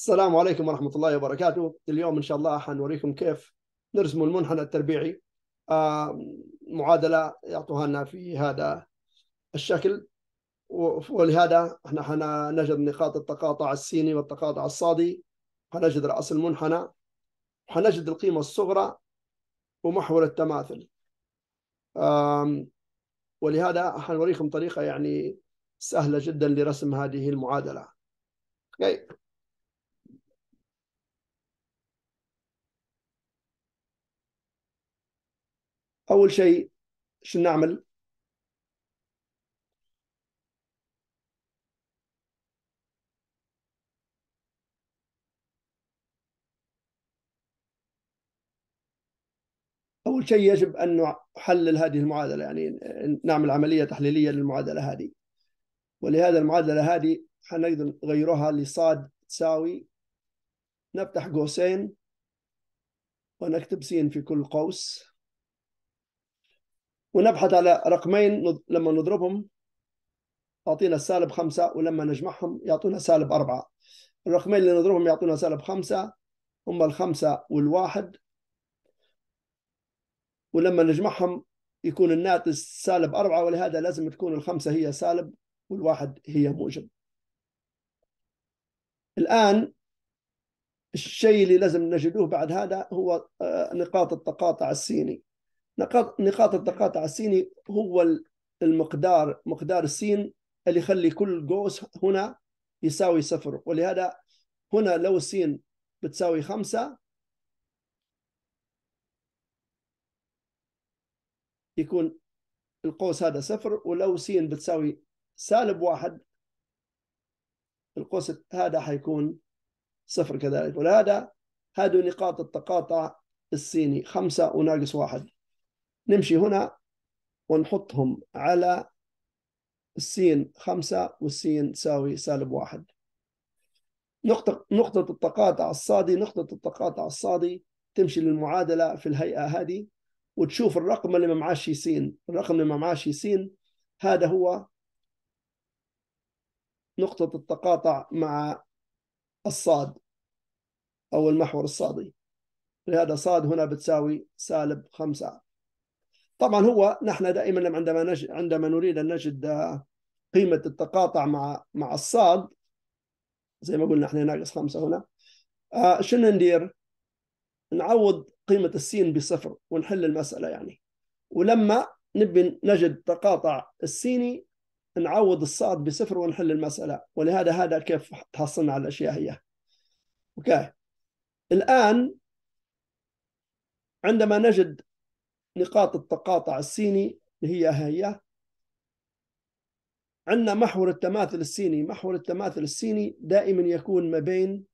السلام عليكم ورحمة الله وبركاته. اليوم إن شاء الله حنوريكم كيف نرسم المنحنى التربيعي. آه، معادلة يعطوها لنا في هذا الشكل. ولهذا إحنا حنجد نقاط التقاطع السيني والتقاطع الصادي. حنجد رأس المنحنى. حنجد القيمة الصغرى ومحور التماثل. ولهذا حنوريكم طريقة يعني سهلة جدا لرسم هذه المعادلة. okay. أول شيء شو نعمل؟ أول شيء يجب أن نحلل هذه المعادلة يعني نعمل عملية تحليلية للمعادلة هذه. ولهذا المعادلة هذه حنقدر نغيرها لصاد تساوي. نفتح قوسين ونكتب س في كل قوس. ونبحث على رقمين لما نضربهم تعطينا سالب خمسة ولما نجمعهم يعطونا سالب أربعة. الرقمين اللي نضربهم يعطونا سالب خمسة هم الخمسة والواحد. ولما نجمعهم يكون الناتج سالب أربعة ولهذا لازم تكون الخمسة هي سالب والواحد هي موجب. الآن الشيء اللي لازم نجدوه بعد هذا هو آه، نقاط التقاطع السيني. نقاط نقاط التقاطع السيني هو المقدار مقدار السين اللي يخلي كل قوس هنا يساوي صفر. ولهذا هنا لو السين بتساوي خمسة يكون القوس هذا صفر. ولو س بتساوي سالب واحد القوس هذا حيكون صفر كذلك. ولهذا هذه نقاط التقاطع السيني خمسة وناقص واحد. نمشي هنا ونحطهم على السين خمسة والسين تساوي سالب واحد. نقطة نقطة التقاطع الصادي نقطة التقاطع الصادي تمشي للمعادلة في الهيئة هذه وتشوف الرقم اللي ما معاش سين. الرقم اللي ما معاش سين هذا هو نقطة التقاطع مع الصاد أو المحور الصادي. لهذا صاد هنا بتساوي سالب خمسة. طبعا هو نحن دائما عندما نجد عندما نريد أن نجد قيمة التقاطع مع مع الصاد زي ما قلنا إحنا ناقص خمسة هنا آه شنو ندير؟ نعوض قيمة السين بصفر ونحل المسألة يعني. ولما نبي نجد تقاطع السيني نعوض الصاد بصفر ونحل المسألة. ولهذا هذا كيف تحصلنا على الأشياء هي. أوكي. الآن عندما نجد نقاط التقاطع السيني هي هي. عندنا محور التماثل السيني محور التماثل السيني دائما يكون ما بين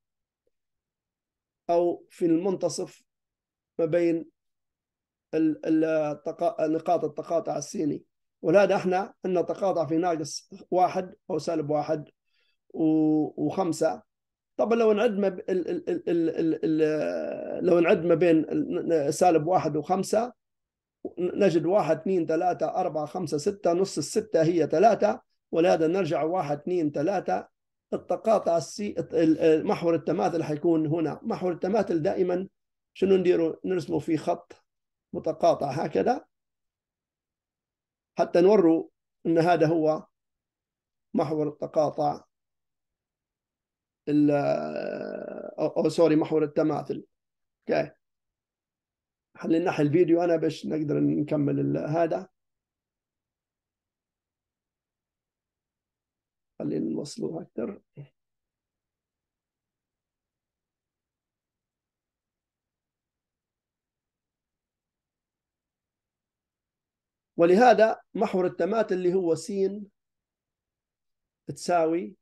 أو في المنتصف ما بين نقاط التقاطع السيني ولهذا إحنا عندنا تقاطع في ناقص واحد أو سالب واحد وخمسة. طبعا لو نعد ما لو نعد ما بين سالب واحد وخمسة نجد واحد اثنين ثلاثة أربعة خمسة ستة نص الستة هي ثلاثة ولهذا نرجع واحد اثنين ثلاثة. التقاطع السي محور التماثل حيكون هنا. محور التماثل دائما شنو نديروا نرسمه في خط متقاطع هكذا. حتى نوروا إن هذا هو محور التقاطع أو sorry محور التماثل. okay. خلينا نحي الفيديو أنا باش نقدر نكمل هذا؟ خلينا نوصله أكثر. ولهذا محور التماثل اللي هو س تساوي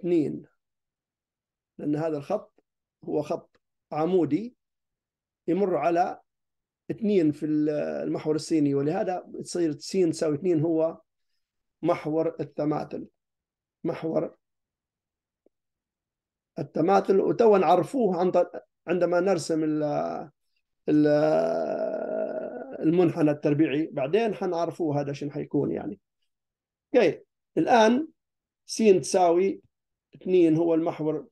2 لأن هذا الخط هو خط عمودي. يمر على اثنين في المحور السيني ولهذا تصير س تساوي اثنين هو محور التماثل. محور التماثل وتو نعرفوه عن عندما نرسم المنحنى التربيعي. بعدين حنعرفوه هذا شنو حيكون يعني. أوكي الآن س تساوي اثنين هو المحور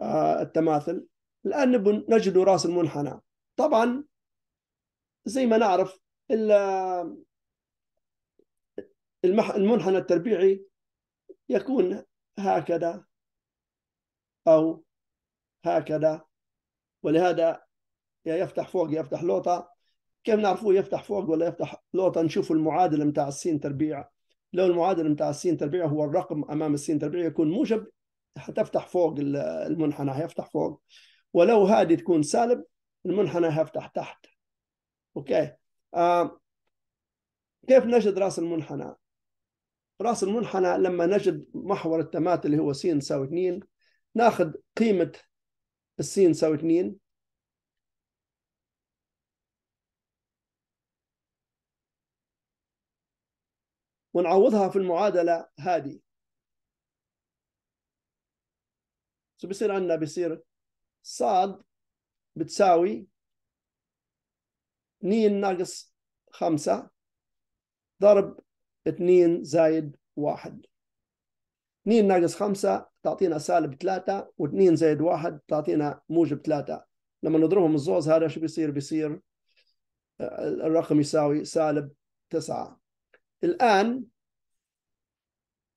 آه، التماثل. الآن نبي نجد رأس المنحنى. طبعا زي ما نعرف المنحنى التربيعي يكون هكذا أو هكذا ولهذا يا يفتح فوق يفتح لوطة. كيف نعرفوه يفتح فوق ولا يفتح لوطة؟ نشوف المعادلة متاع السين تربيع. لو المعادلة متاع السين تربيع هو الرقم أمام السين تربيع يكون موجب حتفتح فوق المنحنى هيفتح فوق. ولو هذه تكون سالب المنحنى هيفتح تحت. أوكي؟ آه. كيف نجد رأس المنحنى؟ رأس المنحنى لما نجد محور التماثل اللي هو س تساوي 2 ناخذ قيمة السين تساوي 2 ونعوضها في المعادلة هذه. شو بيصير عندنا؟ بيصير صاد بتساوي 2 ناقص 5 ضرب 2 زايد 1 2 ناقص 5 تعطينا سالب 3 و2 زائد 1 تعطينا موجب 3 لما نضربهم الزوز هذا شو بيصير؟ بيصير آه، الرقم يساوي سالب 9 الآن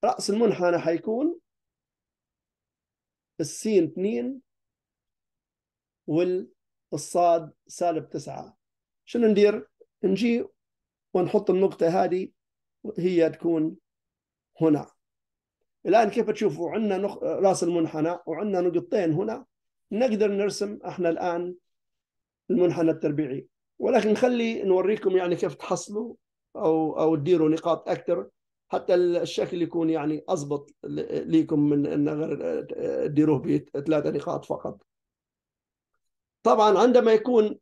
رأس المنحنى حيكون السين 2 والصاد سالب 9 شنو ندير؟ نجي ونحط النقطة هذه هي تكون هنا. الآن كيف تشوفوا؟ عندنا نخ... راس المنحنى وعندنا نقطتين هنا. نقدر نرسم إحنا الآن المنحنى التربيعي. ولكن خلي نوريكم يعني كيف تحصلوا أو أو تديروا نقاط أكثر حتى الشكل يكون يعني أضبط لكم من أن غير تديروه بثلاثة نقاط فقط. طبعا عندما يكون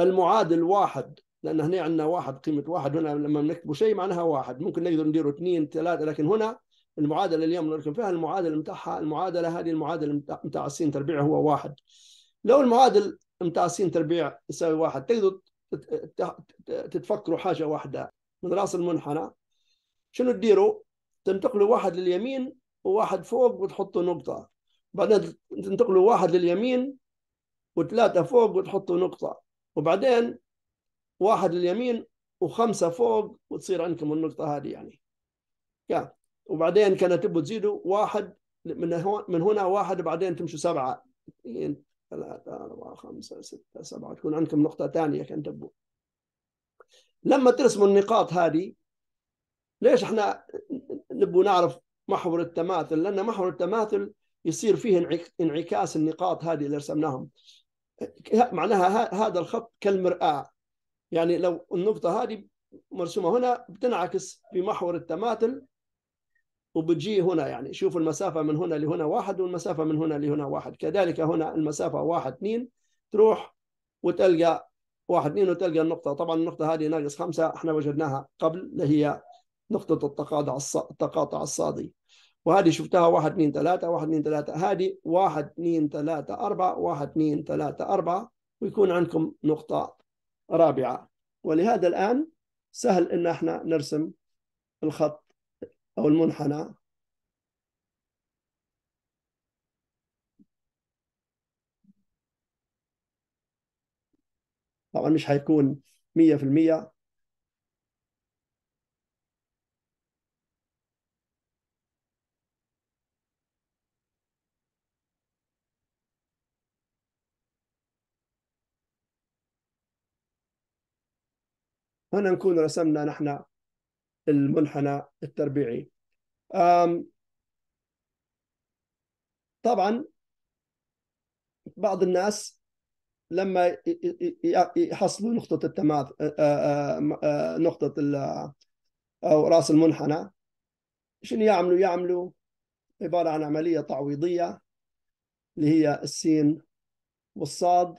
المعادل واحد لأن هنا عندنا واحد قيمة واحد هنا لما نكتبوا شيء معناها واحد. ممكن نقدر نديره اثنين ثلاثة لكن هنا المعادلة اليوم نركب فيها المعادلة متاعها المعادلة هذه المعادلة متاع السين تربيع هو واحد. لو المعادل متاع السين تربيع يساوي واحد تقدروا تتفكروا حاجة واحدة. من راس المنحنى شنو تديروا؟ تنتقلوا واحد لليمين وواحد فوق وتحطوا نقطة. بعدين تنتقلوا واحد لليمين وثلاثة فوق وتحطوا نقطة. وبعدين واحد لليمين وخمسة فوق وتصير عندكم النقطة هذه يعني. يا. وبعدين كانت تبوا تزيدوا واحد من هون من هنا واحد وبعدين تمشوا سبعة. اثنين ثلاثة أربعة خمسة ستة سبعة. تكون عندكم نقطة ثانية كان تبوا لما ترسموا النقاط هذه ليش إحنا نبوا نعرف محور التماثل؟ لأن محور التماثل يصير فيه انعكاس النقاط هذه اللي رسمناهم. معناها هذا الخط كالمرآة. يعني لو النقطة هذه مرسومة هنا بتنعكس في محور التماثل وبتجي هنا. يعني شوف المسافة من هنا لهنا واحد والمسافة من هنا لهنا واحد. كذلك هنا المسافة واحد اثنين تروح وتلقى واحد اثنين وتلقى النقطة. طبعا النقطة هذه ناقص خمسة إحنا وجدناها قبل اللي هي نقطة التقاطع التقاطع الصادي. وهذه شفتها 1 2 3 1 2 3 هذه 1 2 3 4 1 2 3 4 ويكون عندكم نقطة رابعة. ولهذا الآن سهل إن إحنا نرسم الخط أو المنحنى. طبعا مش حيكون 100% هنا نكون رسمنا نحن المنحنى التربيعي. طبعا بعض الناس لما يحصلوا نقطة التماثل نقطة أو رأس المنحنى شنو يعملوا؟ يعملوا عبارة عن عملية تعويضية اللي هي السين والصاد.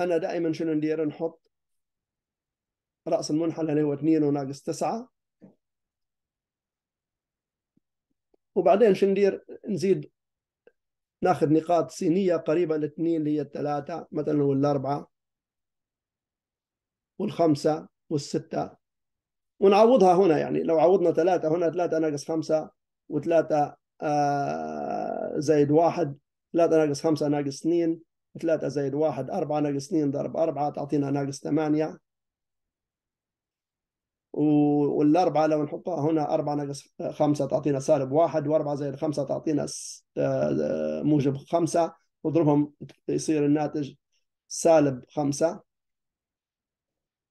أنا دائما شنو ندير؟ نحط رأس المنحنى اللي هو 2 وناقص 9 وبعدين شو ندير؟ نزيد ناخذ نقاط سينية قريبة لاثنين اللي هي الثلاثة مثلا والأربعة والخمسة والستة. ونعوضها هنا يعني لو عوضنا ثلاثة هنا ثلاثة ناقص خمسة وثلاثة آه زائد واحد ثلاثة ناقص خمسة ناقص اثنين ثلاثة زائد واحد أربعة ناقص اثنين ضرب أربعة تعطينا ناقص ثمانية. والأربعة لو نحطها هنا أربعة ناقص خمسة تعطينا سالب واحد وأربعة زائد خمسة تعطينا موجب خمسة. واضربهم يصير الناتج سالب خمسة.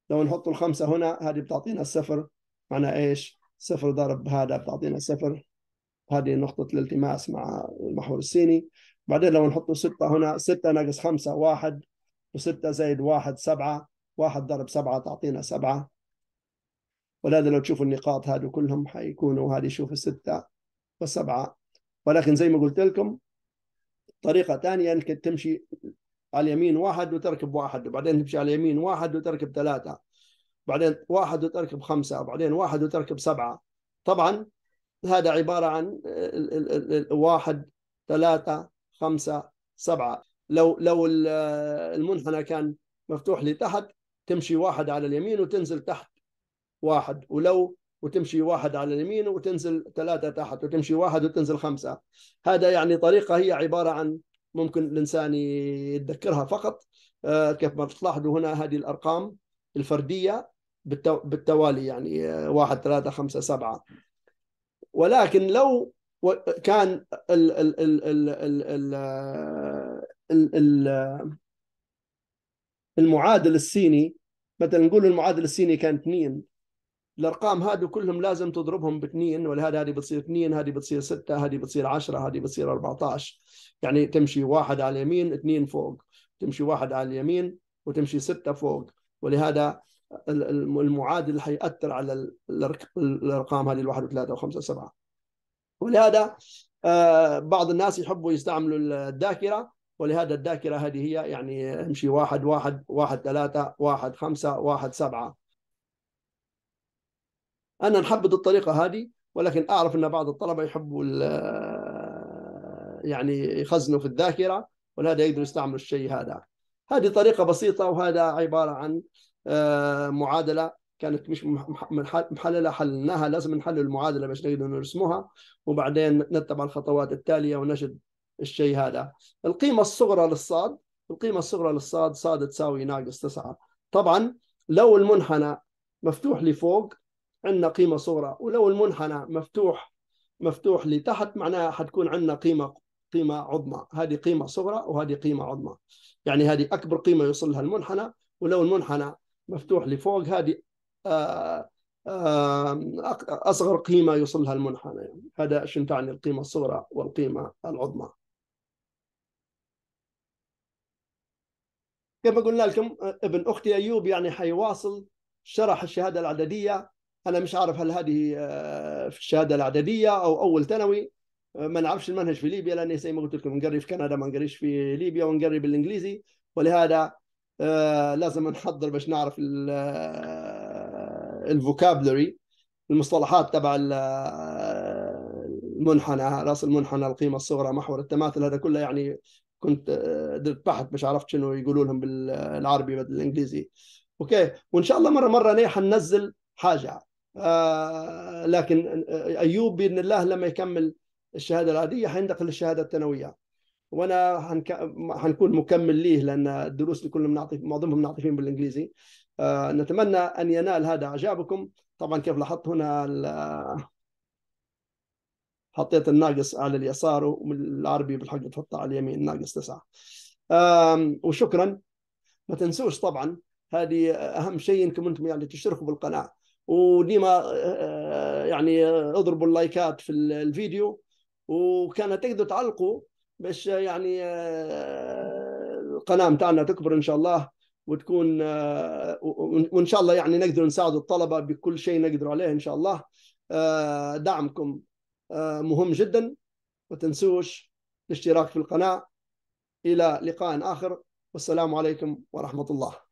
لو نحط الخمسة هنا هذه بتعطينا الصفر معنى إيش؟ صفر ضرب هذا بتعطينا صفر. هذه نقطة الالتماس مع المحور الصيني. بعدين لو نحط ستة هنا ستة ناقص خمسة واحد وستة زائد واحد سبعة. واحد ضرب سبعة تعطينا سبعة. ولهذا لو تشوفوا النقاط هذه كلهم حيكونوا هذه شوف الستة والسبعة. ولكن زي ما قلت لكم طريقة ثانية أنك تمشي على اليمين واحد وتركب واحد وبعدين تمشي على اليمين واحد وتركب ثلاثة بعدين واحد وتركب خمسة وبعدين واحد وتركب سبعة. طبعا هذا عبارة عن واحد ثلاثة خمسة سبعة. لو لو المنحنى كان مفتوح لتحت تمشي واحد على اليمين وتنزل تحت. واحد ولو وتمشي واحد على اليمين وتنزل ثلاثة تحت وتمشي واحد وتنزل خمسة. هذا يعني طريقة هي عبارة عن ممكن الإنسان يتذكرها فقط. آه، كيف ما تلاحظوا هنا هذه الأرقام الفردية بالتوالي يعني آه، واحد ثلاثة خمسة سبعة. ولكن لو كان ال ال ال ال ال ال المعادل الصيني مثلا نقول المعادل الصيني كان اثنين الأرقام هذه كلهم لازم تضربهم باثنين ولهذا هذه بتصير اثنين هذه بتصير ستة هذه بتصير عشرة هذه بتصير 14 يعني تمشي واحد على اليمين اثنين فوق. تمشي واحد على اليمين وتمشي ستة فوق. ولهذا المعادل حيأثر على الأرقام هذه الواحد وثلاثة وخمسة وسبعة. ولهذا آه، بعض الناس يحبوا يستعملوا الذاكرة. ولهذا الذاكرة هذه هي يعني امشي واحد واحد واحد ثلاثة واحد خمسة واحد سبعة. أنا نحبذ الطريقة هذه ولكن أعرف أن بعض الطلبة يحبوا يعني يخزنوا في الذاكرة ولهذا يقدروا يستعملوا الشيء هذا. هذه طريقة بسيطة وهذا عبارة عن آه، معادلة كانت مش محللة حللناها لازم نحلل المعادلة باش نقدر نرسمها وبعدين نتبع الخطوات التالية ونجد الشيء هذا. القيمة الصغرى للصاد القيمة الصغرى للصاد صاد تساوي ناقص تسعة. طبعا لو المنحنى مفتوح لفوق عندنا قيمة صغرى. ولو المنحنى مفتوح مفتوح لتحت معناها حتكون عندنا قيمة قيمة عظمى. هذه قيمة صغرى وهذه قيمة عظمى. يعني هذه أكبر قيمة يوصل لها المنحنى. ولو المنحنى مفتوح لفوق هذه آه، آه، أصغر قيمة يوصل لها المنحنى. يعني هذا شنو تعني القيمة الصغرى والقيمة العظمى. كما قلنا لكم ابن أختي أيوب يعني حيواصل شرح الشهادة العددية. أنا مش عارف هل هذه آه، في الشهادة الاعداديه أو أول ثانوي. آه، ما نعرفش المنهج في ليبيا لأني زي ما قلت لكم نقري في كندا ما نقريش في ليبيا ونقري بالإنجليزي. ولهذا آه، لازم نحضر باش نعرف ال vocabulary المصطلحات تبع المنحنى رأس المنحنى القيمة الصغرى محور التماثل هذا كله يعني كنت درت بحث مش عرفت شنو يقولوا لهم بالعربي بدل الانجليزي okay وإن شاء الله مرة مرة حننزل حاجة. آه، لكن أيوب بإذن الله لما يكمل الشهادة العادية حينتقل للشهاده الثانوية. وأنا حنكون مكمل ليه لأن الدروس اللي كلهم نعطي معظمهم نعطيهم بالإنجليزي. آه، نتمنى أن ينال هذا إعجابكم. طبعا كيف لاحظت هنا حطيت الناقص على اليسار والعربي بالحق تحطه على اليمين ناقص تسعة. وشكرا. ما تنسوش طبعا هذه أهم شيء إنكم أنتم يعني تشتركوا بالقناة. وديما آه، يعني اضربوا اللايكات في الفيديو. وكان تقدروا تعلقوا باش يعني آه، القناة بتاعنا تكبر إن شاء الله وتكون آه، وإن شاء الله يعني نقدر نساعد الطلبة بكل شيء نقدر عليه إن شاء الله. دعمكم مهم جدا. ما تنسوش الاشتراك في القناة. إلى لقاء آخر. والسلام عليكم ورحمة الله.